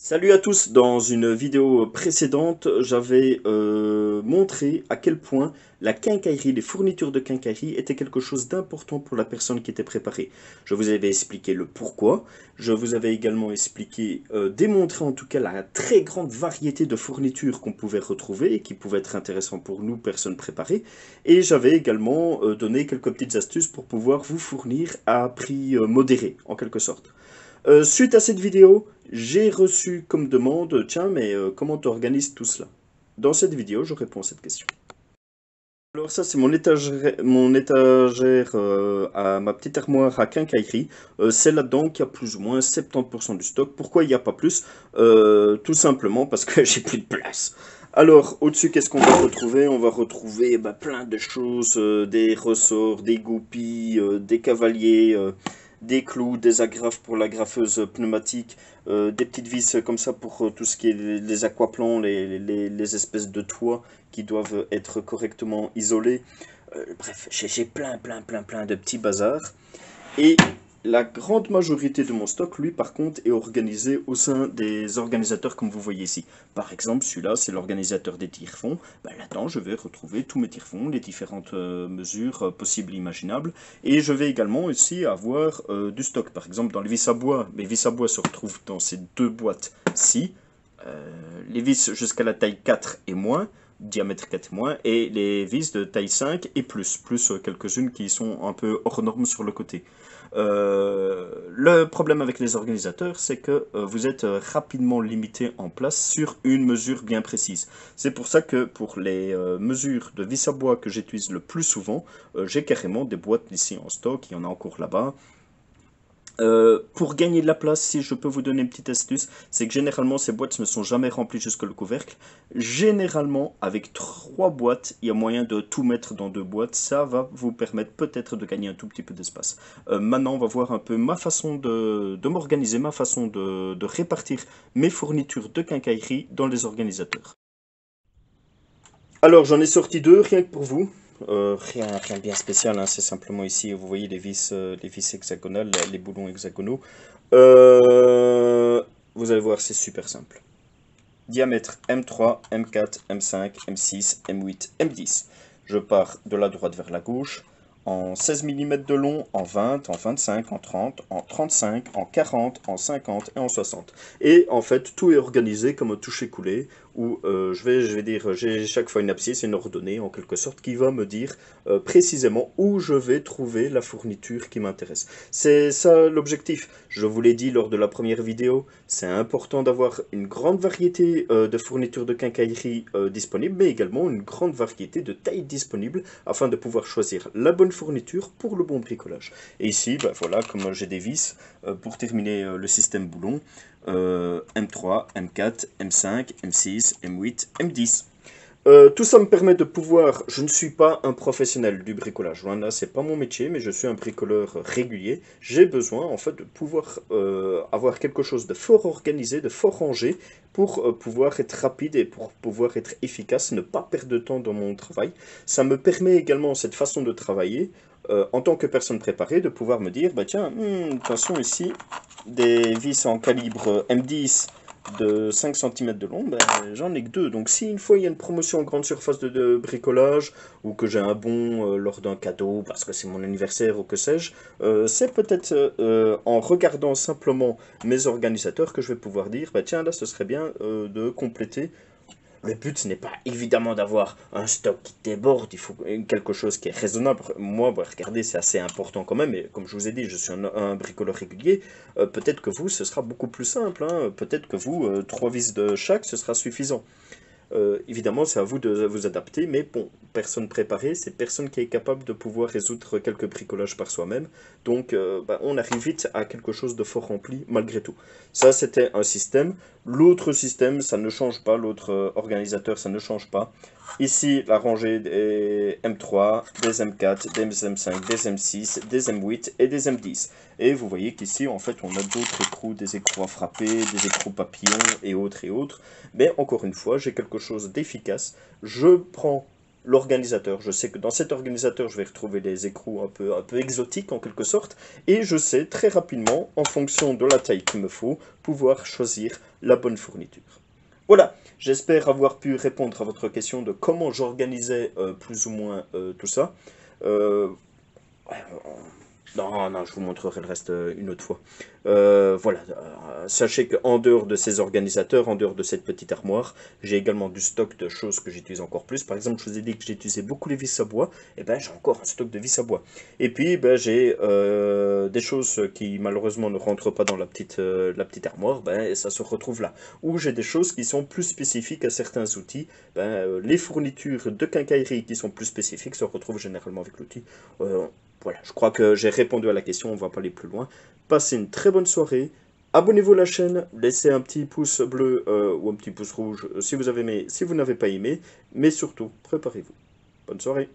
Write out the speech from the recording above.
Salut à tous, dans une vidéo précédente, j'avais euh, montré à quel point la quincaillerie, les fournitures de quincaillerie étaient quelque chose d'important pour la personne qui était préparée. Je vous avais expliqué le pourquoi, je vous avais également expliqué, euh, démontré en tout cas la très grande variété de fournitures qu'on pouvait retrouver et qui pouvaient être intéressantes pour nous, personnes préparées, et j'avais également euh, donné quelques petites astuces pour pouvoir vous fournir à prix modéré, en quelque sorte. Suite à cette vidéo, j'ai reçu comme demande, tiens, mais euh, comment tu organises tout cela? Dans cette vidéo, je réponds à cette question. Alors ça, c'est mon étagère, mon étagère euh, à ma petite armoire à quincaillerie. Euh, c'est là-dedans qu'il y a plus ou moins 70% du stock. Pourquoi il n'y a pas plus? Tout simplement parce que j'ai plus de place. Alors, au-dessus, qu'est-ce qu'on va retrouver? On va retrouver bah, plein de choses, des ressorts, des goupilles, des cavaliers des clous, des agrafes pour la graffeuse pneumatique, euh, des petites vis comme ça pour euh, tout ce qui est les, aquaplans, les, les, espèces de toits qui doivent être correctement isolés. Euh, bref, j'ai plein, plein, plein, plein de petits bazars. Et la grande majorité de mon stock, lui, par contre, est organisé au sein des organisateurs comme vous voyez ici. Par exemple, celui-là, c'est l'organisateur des tire-fonds. Ben, Là-dedans, je vais retrouver tous mes tire-fonds, les différentes euh, mesures euh, possibles et imaginables. Et je vais également ici avoir euh, du stock. Par exemple, dans les vis à bois, mes vis à bois se retrouvent dans ces deux boîtes-ci. les vis jusqu'à la taille 4 et moins diamètre 4 et moins, et les vis de taille 5 et plus, plus quelques-unes qui sont un peu hors normes sur le côté. Euh, le problème avec les organisateurs, c'est que euh, vous êtes euh, rapidement limité en place sur une mesure bien précise. C'est pour ça que pour les mesures de vis à bois que j'utilise le plus souvent, j'ai carrément des boîtes ici en stock, il y en a encore là-bas. Euh, pour gagner de la place, si je peux vous donner une petite astuce, c'est que généralement ces boîtes ne sont jamais remplies jusque le couvercle. Généralement, avec trois boîtes, il y a moyen de tout mettre dans deux boîtes. Ça va vous permettre peut-être de gagner un tout petit peu d'espace. Euh, maintenant, on va voir un peu ma façon de, m'organiser, ma façon de, de répartir mes fournitures de quincaillerie dans les organisateurs. Alors, j'en ai sorti deux, rien que pour vous. Euh, rien, rien bien spécial, hein, c'est simplement ici, vous voyez les vis, euh, les vis hexagonales, les boulons hexagonaux. Euh, vous allez voir, c'est super simple. Diamètre M3, M4, M5, M6, M8, M10. Je pars de la droite vers la gauche, en 16 mm de long, en 20, en 25, en 30, en 35, en 40, en 50 et en 60. Et en fait, tout est organisé comme un toucher-coulé, où euh, je, vais, je vais dire, j'ai chaque fois une abscisse, une ordonnée en quelque sorte, qui va me dire euh, précisément où je vais trouver la fourniture qui m'intéresse. C'est ça l'objectif. Je vous l'ai dit lors de la première vidéo, c'est important d'avoir une grande variété euh, de fournitures de quincaillerie disponibles, mais également une grande variété de tailles disponibles, afin de pouvoir choisir la bonne fourniture pour le bon bricolage. Et ici, bah, voilà, comme j'ai des vis, pour terminer le système boulon, M3, M4, M5, M6, M8, M10. Tout ça me permet de pouvoir, je ne suis pas un professionnel du bricolage, là c'est pas mon métier, mais je suis un bricoleur régulier. J'ai besoin en fait de pouvoir euh, avoir quelque chose de fort organisé, de fort rangé, pour euh, pouvoir être rapide et pour pouvoir être efficace, ne pas perdre de temps dans mon travail. Ça me permet également cette façon de travailler, euh, en tant que personne préparée, de pouvoir me dire, bah tiens, hmm, attention ici, des vis en calibre M10 de 5 cm de long, ben, j'en ai que deux. Donc si une fois il y a une promotion en grande surface de, bricolage, ou que j'ai un bon euh, lors d'un cadeau, parce que c'est mon anniversaire ou que sais-je, euh, c'est peut-être euh, en regardant simplement mes organisateurs que je vais pouvoir dire, bah, tiens là ce serait bien de compléter le but, ce n'est pas évidemment d'avoir un stock qui déborde, il faut quelque chose qui est raisonnable. Moi, regardez, c'est assez important quand même, et comme je vous ai dit, je suis un, bricoleur régulier, euh, peut-être que vous, ce sera beaucoup plus simple, hein. peut-être que vous, euh, trois vis de chaque, ce sera suffisant. Euh, évidemment, c'est à vous de vous adapter, mais bon, personne préparée, c'est personne qui est capable de pouvoir résoudre quelques bricolages par soi-même. Donc, euh, bah, on arrive vite à quelque chose de fort rempli, malgré tout. Ça, c'était un système. L'autre système, ça ne change pas. L'autre euh, organisateur, ça ne change pas. Ici, la rangée des M3, des M4, des M5, des M6, des M8 et des M10. Et vous voyez qu'ici, en fait, on a d'autres écrous, des écrous à frapper, des écrous papillons et autres et autres. Mais encore une fois, j'ai quelque chose d'efficace. Je prends l'organisateur. Je sais que dans cet organisateur, je vais retrouver des écrous un peu, un peu exotiques en quelque sorte, et je sais très rapidement, en fonction de la taille qu'il me faut, pouvoir choisir la bonne fourniture. Voilà, j'espère avoir pu répondre à votre question de comment j'organisais euh, plus ou moins euh, tout ça. Euh, non, non, je vous montrerai le reste euh, une autre fois. Euh, voilà, euh, sachez qu'en dehors de ces organisateurs, en dehors de cette petite armoire, j'ai également du stock de choses que j'utilise encore plus. Par exemple, je vous ai dit que j'utilisais beaucoup les vis à bois, et ben j'ai encore un stock de vis à bois. Et puis, ben, j'ai des choses qui malheureusement ne rentrent pas dans la petite, la petite armoire, ben, et ça se retrouve là. Ou j'ai des choses qui sont plus spécifiques à certains outils. Ben, les fournitures de quincaillerie qui sont plus spécifiques se retrouvent généralement avec l'outil. Voilà, je crois que j'ai répondu à la question, on va pas aller plus loin. Passez une très bonne soirée. Abonnez-vous à la chaîne, laissez un petit pouce bleu euh, ou un petit pouce rouge si vous avez aimé, si vous n'avez pas aimé. Mais surtout, préparez-vous. Bonne soirée.